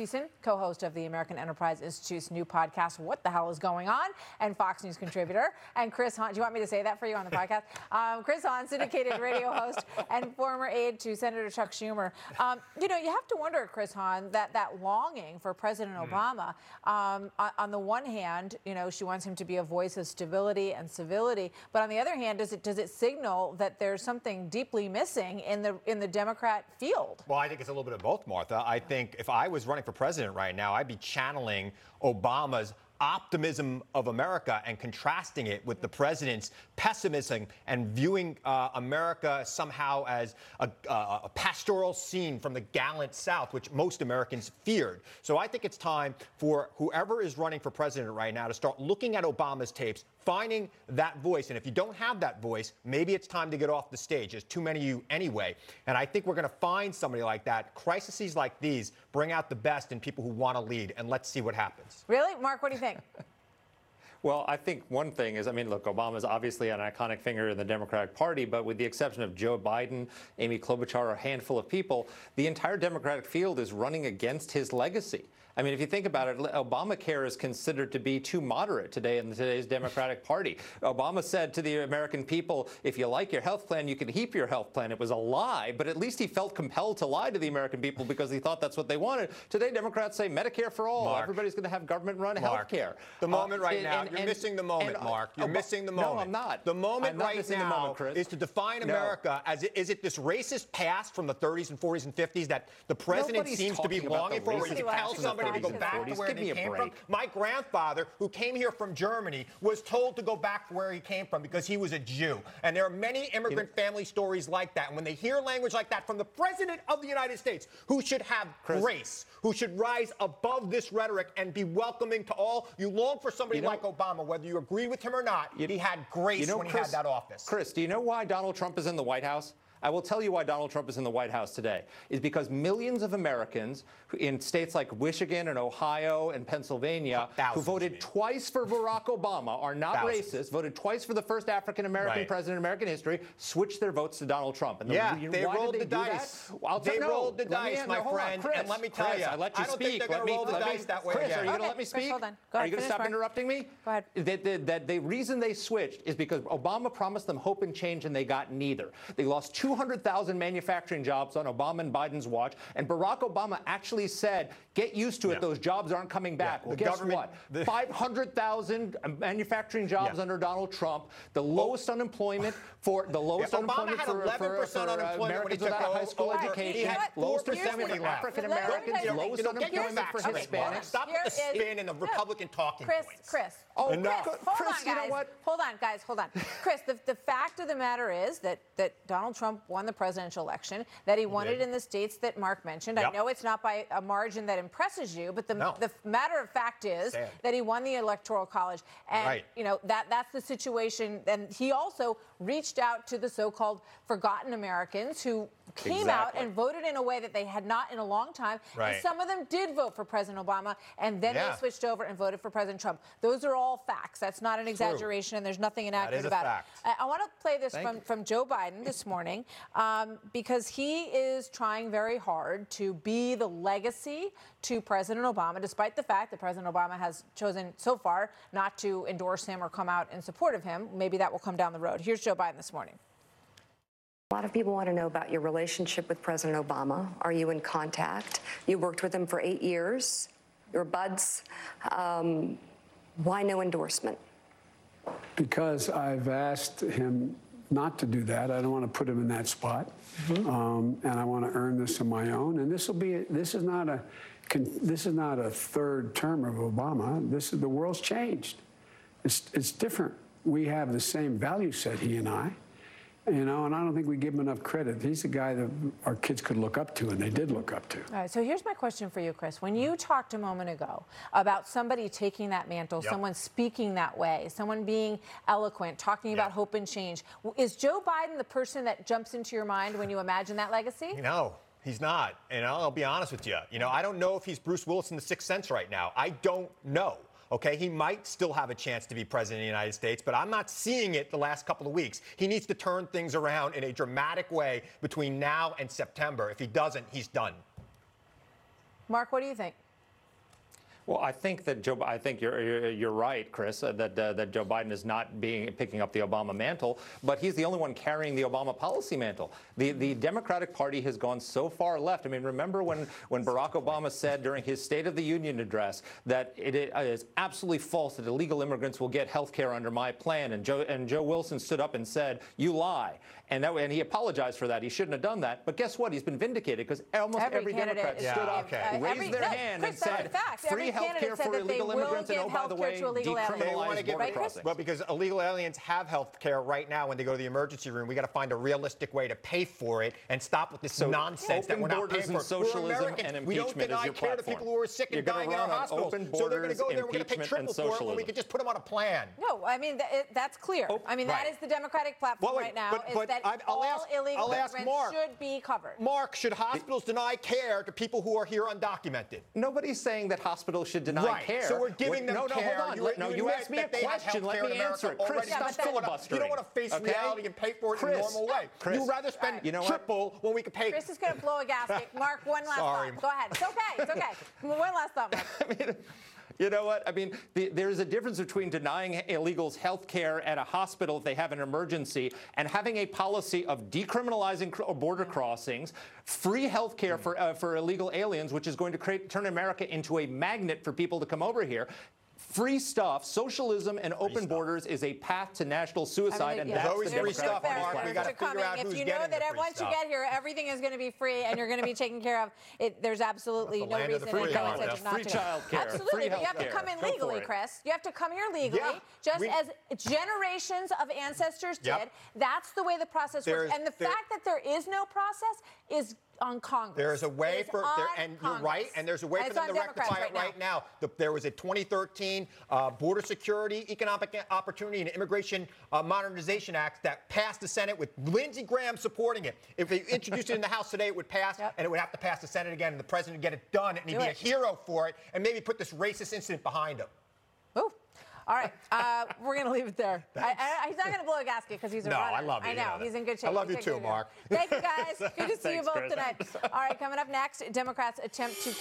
Thiessen, co-host of the American Enterprise Institute's new podcast, What the Hell is Going On, and Fox News contributor, and Chris Hahn. Do you want me to say that for you on the podcast? Um, Chris Hahn, syndicated radio host and former aide to Senator Chuck Schumer. Um, you know, you have to wonder, Chris Hahn, that that longing for President mm. Obama. Um, on, on, the one hand, you know, she wants him to be a voice of stability and civility, but on the other hand, does it does it signal that there's something deeply missing in the in the Democrat field? Well, I think it's a little bit of both, Martha. I think if I was running for president right now, I'd be channeling Obama's optimism of America and contrasting it with the president's pessimism and viewing uh, America somehow as a, uh, a, pastoral scene from the gallant South, which most Americans feared. So I think it's time for whoever is running for president right now to start looking at Obama's tapes, finding that voice. And if you don't have that voice, maybe it's time to get off the stage. There's too many of you anyway. And I think we're going to find somebody like that. Crises like these bring out the best in people who want to lead. And let's see what happens. Really? Marc, what do you think? Well, I think one thing is, I mean, look, Obama is obviously an iconic figure in the Democratic Party, but with the exception of Joe Biden, Amy Klobuchar, a handful of people, the entire Democratic field is running against his legacy. I mean, if you think about it, Obamacare is considered to be too moderate today in today's Democratic Party. Obama said to the American people, if you like your health plan, you can keep your health plan. It was a lie, but at least he felt compelled to lie to the American people because he thought that's what they wanted. Today, Democrats say Medicare for all. Marc, Everybody's going to have government-run health care. The moment uh, right and, now, and, you're and, missing the moment, Marc. You're missing the moment. No, I'm not. The moment right now moment, is to define America no. as is it this racist past from the 30s and 40s and 50s that the president Nobody's seems to be longing for, where you tell somebody to go back to where they came from. My grandfather, who came here from Germany, was told to go back to where he came from because he was a Jew. And there are many immigrant family stories like that. And when they hear language like that from the President of the United States, who should have Chris. grace, who should rise above this rhetoric and be welcoming to all, you long for somebody you know, like Obama, whether you agree with him or not. You, he had grace you know, when Chris, he had that office. Chris, do you know why Donald Trump is in the White House? I will tell you why Donald Trump is in the White House today is because millions of Americans in states like Michigan and Ohio and Pennsylvania Thousands who voted twice for Barack Obama are not Thousands. racist, voted twice for the first African American right. president in American history, switched their votes to Donald Trump. And the, yeah, they rolled they the dice. Well, they no, rolled the dice, my friend. Chris, and let me tell Chris, you, I let you I don't speak. think they're going to roll the dice that way Chris, again. are you going to let me speak? Chris, hold on. Go are you going to stop Marc. interrupting me? Go ahead. The, the, the, the reason they switched is because Obama promised them hope and change, and they got neither. They lost 200,000 manufacturing jobs on Obama and Biden's watch, and Barack Obama actually said, "Get used to it. Yeah. Those jobs aren't coming back." Yeah. Well, the guess what? 500,000 manufacturing jobs yeah. under Donald Trump, the lowest oh. unemployment for the lowest unemployment for, for, for uh, Americans without a high school over. education, lowest percentage for African Americans, lowest unemployment for Hispanics. Stop with the spin and the Republican talking Chris, points. Chris, Oh, Enough. Chris, hold Chris, on, guys. You know what? Hold on, guys. Hold on. Chris, the, the fact of the matter is that, that Donald Trump won the presidential election, that he won it in the states that Marc mentioned. Yep. I know it's not by a margin that impresses you, but the, no. the matter of fact is that he won the Electoral College. And, right. you know, that that's the situation. And he also reached out to the so-called forgotten Americans who came exactly. out and voted in a way that they had not in a long time. Right. And some of them did vote for President Obama, and then yeah. they switched over and voted for President Trump. Those are all facts. That's not an exaggeration, True. and there's nothing inaccurate about fact. it. I, I want to play this from, from Joe Biden this morning um, because he is trying very hard to be the legacy to President Obama, despite the fact that President Obama has chosen so far not to endorse him or come out in support of him. Maybe that will come down the road. Here's Joe Biden this morning. A lot of people want to know about your relationship with President Obama. Are you in contact? You worked with him for eight years. Your buds. Um, why no endorsement? Because I've asked him not to do that. I don't want to put him in that spot, mm-hmm. um, and I want to earn this on my own. And this will be. This is not a. This is not a third term of Obama. This is the world's changed. It's it's different. We have the same value set, he and I. You know, and I don't think we give him enough credit. He's a guy that our kids could look up to, and they did look up to. All right, so here's my question for you, Chris. When you talked a moment ago about somebody taking that mantle, yep. someone speaking that way, someone being eloquent, talking yep. about hope and change, is Joe Biden the person that jumps into your mind when you imagine that legacy? No. He's not. And I'll be honest with you. You know, I don't know if he's Bruce Willis in the sixth sense right now. I don't know. Okay, he might still have a chance to be president of the United States, but I'm not seeing it the last couple of weeks. He needs to turn things around in a dramatic way between now and September. If he doesn't, he's done. Marc, what do you think? Well, I think that Joe. I think you're you're, you're right, Chris. Uh, that uh, that Joe Biden is not being picking up the Obama mantle, but he's the only one carrying the Obama policy mantle. The the Democratic Party has gone so far left. I mean, remember when when Barack Obama said during his State of the Union address that it is absolutely false that illegal immigrants will get health care under my plan, and Joe and Joe Wilson stood up and said, "You lie," and that and he apologized for that. He shouldn't have done that. But guess what? He's been vindicated because almost Every every, Democrat is stood up, okay. Uh, raised every- their no, hand, Chris, and said, "Free Every health care for that they illegal will immigrants, and give oh, by the way, to illegal aliens." They decriminalize want to give border it, crossings." well, because illegal aliens have health care right now when they go to the emergency room. We got to find a realistic way to pay for it and stop with this So nonsense that we're not borders paying and for. We're socialism Americans. and we don't impeachment is deny your care to people who are sick You're and dying in our run on hospitals. open so they're going to go there. We're going to pay triple for it when we socialism. could just put them on a plan. No, I mean, th- it, that's clear. Oh, I mean, right. that is the Democratic platform Well, wait, right now, but- is that I- I'll all ask- illegal I'll immigrants should be covered. Marc, should hospitals deny care to people who are here undocumented? Nobody's saying that hospitals should deny Right. care. So we're giving What- them no, no, care. hold on. You- Let- no, you you asked me a that they have question. Let me answer it. Chris, Yeah, stop filibustering. You don't want to face okay? reality and pay for it Chris, in a normal way. Chris, You'd rather spend you know triple when we could pay. Chris is going to blow a gasket. Marc, one last Sorry. thought. Go ahead. It's okay. It's okay. One last thought, Marc. I mean, you know what? I mean, the, there's a difference between denying illegals health care at a hospital if they have an emergency and having a policy of decriminalizing border crossings, free health care for, uh, for illegal aliens, which is going to create, turn America into a magnet for people to come over here. Free stuff, socialism, and open borders is a path to national suicide, and yeah, that's always the free stuff, no Party's Marc. We barriers gotta figure coming. out if who's you know getting that the once stuff. you get here, everything is going to be free and you're going to be taken care of, it, there's absolutely the no land of the reason free, in Martha. California not Free to. childcare, Absolutely, free but you have to come in legally. Chris. You have to come here legally, Yeah, just we- as generations of ancestors Yep. did. That's the way the process works. And the fact that there is no process is on Congress. There's a way is for, there, and you're right, and there's a way And for them to Democrats rectify it right right now. The- there was a 2013 uh, Border Security, Economic Opportunity, and Immigration uh, Modernization Act that passed the Senate with Lindsey Graham supporting it. If they introduced it in the House today, it would pass, Yep. and it would have to pass the Senate again, and the president would get it done, and he'd be a hero for it, and maybe put this racist incident behind him. All right, uh, we're going to leave it there. I, I, he's not going to blow a gasket because he's a No, runner. I love you, I you know. know he's in good shape. I love He's you too. Marc. Thank you, guys. Good to see you both Chris. tonight. All right, coming up next, Democrats attempt to.